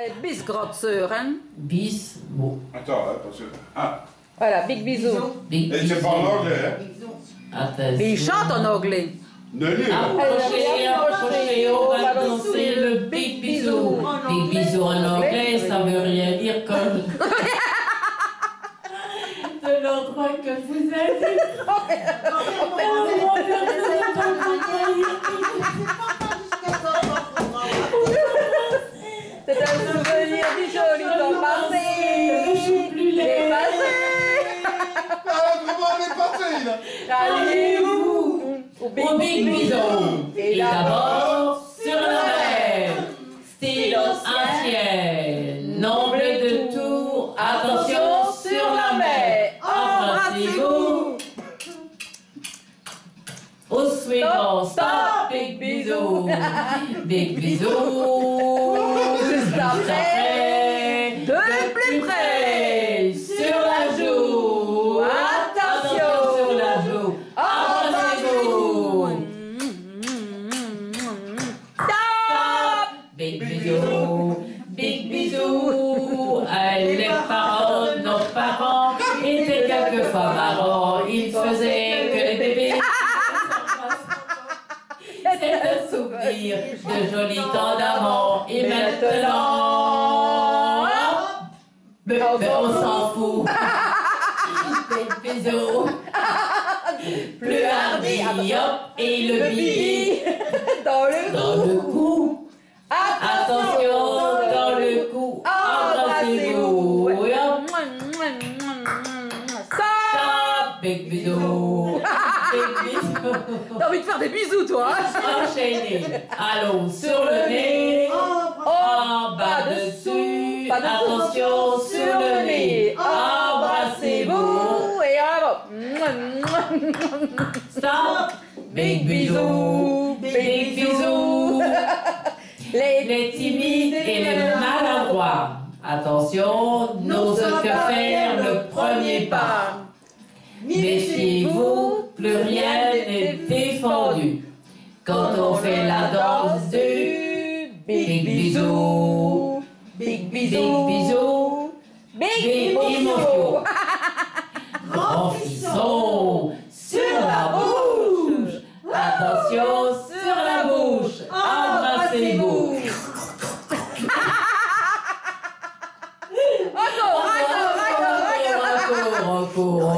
Eh, bis, grande sœur, hein. Bis, bon. Attends, hein, parce que. Ah, Voilà, big bisous. Big et c'est pas en anglais, hein? Mais il chante en anglais. Nenu, hein Approchez, approchez, on va danser le big bisou. Big bisou en anglais, ça veut rien dire comme. De l'endroit que vous êtes. Allez-vous au big, bisou. Et d'abord sur la mer. Style ancien. Nombre de tours. Attention sur la mer. Embrassez-vous. Au suivant, stop, big bisou. Big bisou. Juste après, de plus près, sur la joue. Attention. sur la joue. Embrassez-vous. Stop Big bisou, big bisou. Euh, les parents, nos parents étaient quelquefois marrants. Ils faisaient que les bébés. C'est un souvenir de jolis temps d'avant. Et maintenant. Mais, mais on s'en fout. Big bisou. Plus hardi, hop, et le bibi Dans le dans le cou. Attention dans le cou, embrassez-vous. Et hop, Stop stop, big bisou. Big bisou. T'as envie de faire des bisous, toi hein Enchaînez. Allons sur le nez, en bas dessus. Attention sur le nez. Embrassez-vous. Et avant. Stop, big bisou. Big bisou. Les Les timides et les maladroits. Attention, n'ose que faire le premier pas. Méfiez-vous, plus rien n'est défendu. Quand on fait la danse du big bisou, Big big bisou, Big big bisous. émotion. Grand frisson sur la bouche. Attention sur la bouche. Embrassez-vous. Encore, encore, encore. Encore, encore,